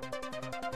Música